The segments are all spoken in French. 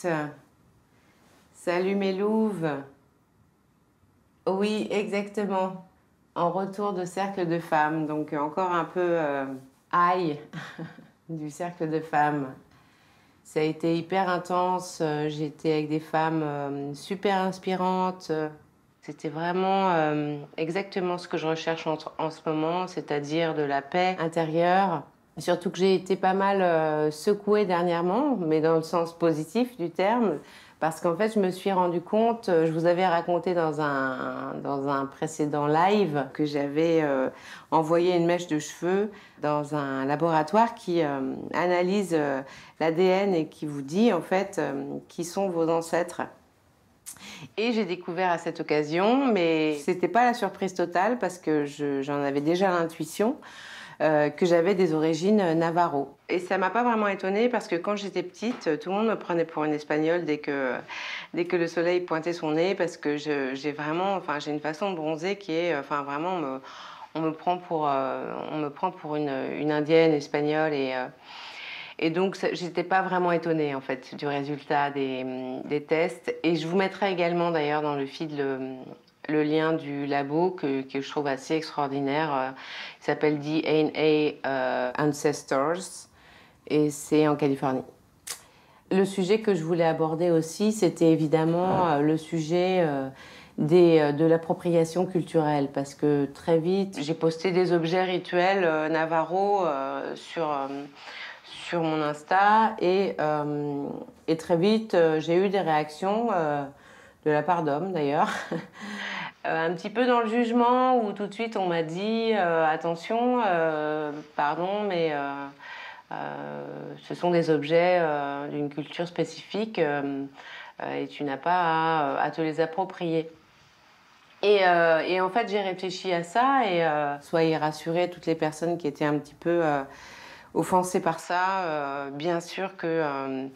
toutes. Salut mes louves. Oui, exactement. En retour de cercle de femmes, donc encore un peu euh, aïe du cercle de femmes. Ça a été hyper intense. J'étais avec des femmes euh, super inspirantes. C'était vraiment euh, exactement ce que je recherche en ce moment, c'est-à-dire de la paix intérieure. Surtout que j'ai été pas mal euh, secouée dernièrement, mais dans le sens positif du terme, parce qu'en fait, je me suis rendu compte, euh, je vous avais raconté dans un, dans un précédent live que j'avais euh, envoyé une mèche de cheveux dans un laboratoire qui analyse l'ADN et qui vous dit en fait qui sont vos ancêtres. Et j'ai découvert à cette occasion, mais c'était pas la surprise totale parce que j'en avais déjà l'intuition. Euh, que j'avais des origines navarro. Et ça m'a pas vraiment étonnée parce que quand j'étais petite, tout le monde me prenait pour une espagnole dès que, dès que le soleil pointait son nez parce que j'ai vraiment, enfin, j'ai une façon de bronzer qui est, enfin, vraiment, on me, prend pour, euh, on me prend pour une, une indienne espagnole et. Euh, et donc, j'étais pas vraiment étonnée en fait du résultat des, des, tests. Et je vous mettrai également d'ailleurs dans le feed le lien du labo que, que, je trouve assez extraordinaire. Euh, il s'appelle DNA euh, Ancestors et c'est en Californie. Le sujet que je voulais aborder aussi, c'était évidemment euh, le sujet des, de l'appropriation culturelle parce que très vite, j'ai posté des objets rituels Navarro sur, sur mon Insta et, et très vite, j'ai eu des réactions de la part d'hommes d'ailleurs, un petit peu dans le jugement où tout de suite on m'a dit euh, attention, euh, pardon, mais ce sont des objets d'une culture spécifique et tu n'as pas à, te les approprier. Et en fait, j'ai réfléchi à ça et soyez rassurés, toutes les personnes qui étaient un petit peu offensées par ça. bien sûr que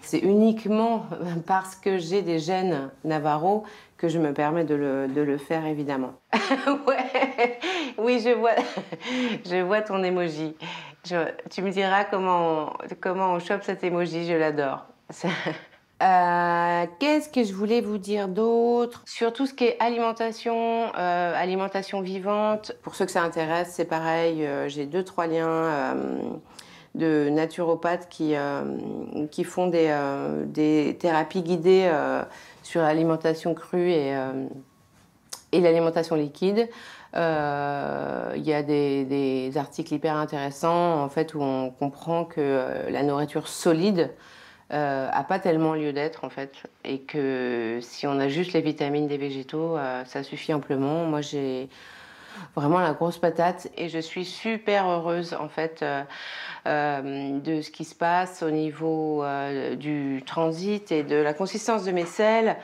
c'est uniquement parce que j'ai des gènes navarro que je me permets de le, de le faire évidemment. ouais, oui, je vois, je vois ton emoji. tu me diras comment, comment on chope cet emoji, je l'adore. Euh, qu'est-ce que je voulais vous dire d'autre? Sur tout ce qui est alimentation, euh, alimentation vivante, pour ceux que ça intéresse, c'est pareil, euh, j'ai deux, trois liens de naturopathes qui, qui font des, des thérapies guidées sur l'alimentation crue et, euh, et l'alimentation liquide. Euh, il y a des, des, articles hyper intéressants en fait où on comprend que euh, la nourriture solide euh, a pas tellement lieu d'être en fait et que si on a juste les vitamines des végétaux, ça suffit amplement. Moi j'ai vraiment la grosse patate et je suis super heureuse en fait euh, euh, de ce qui se passe au niveau euh, du transit et de la consistance de mes selles.